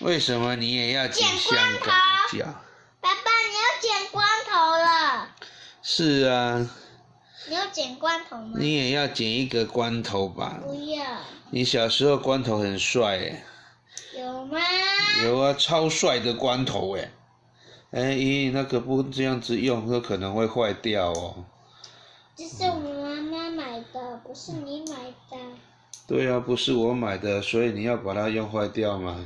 为什么你也要剪剪香光港头脚？爸爸，你要剪光头了。是啊，你要剪光头吗？你也要剪一个光头吧？不要。你小时候光头很帅耶，有吗？有啊，超帅的光头哎。哎，咦，那个不这样子用，有可能会坏掉哦。这是我妈妈买的，不是你买的。对啊，不是我买的，所以你要把它用坏掉吗？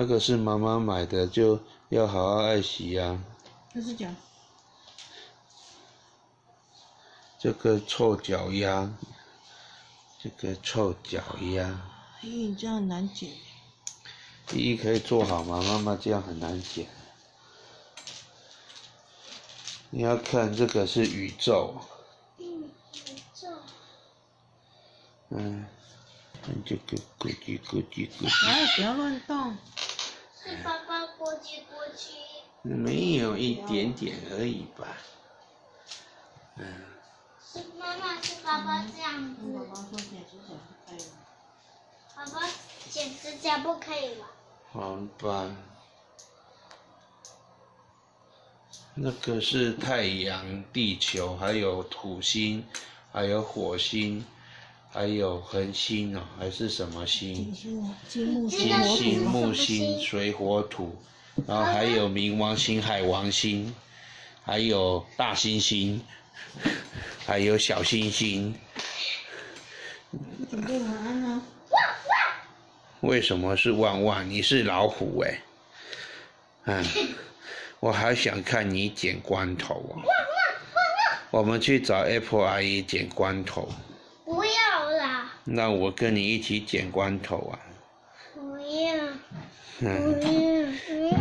那个是妈妈买的，就要好好爱惜呀、这是脚这个臭脚丫，这个臭脚丫，咦，你这样很难剪。第一可以做好吗？妈妈这样很难剪。你要看这个是宇宙，嗯，这嗯，看这个咕叽咕叽咕叽，哎，不要乱动。是爸爸过去过去。没有一点点而已吧。嗯是妈妈是爸爸这样宝子，宝说剪指甲不可以吗？爸爸剪指甲不可以吧？好吧，那个是太阳、地球，还有土星，还有火星，还有恒星啊，还是什么星金？星木星、木星、水火土，然后还有冥王星、海王星，还有大猩猩，还有小星星。准备晚安了。为什么是旺旺？你是老虎哎、嗯，我还想看你剪光头哦。我们去找 Apple 阿姨剪光头，那我跟你一起剪光头啊。不要，不嗯，要，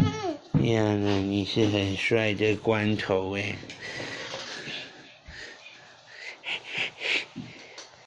嗯。呀，那你是很帅的光头哎。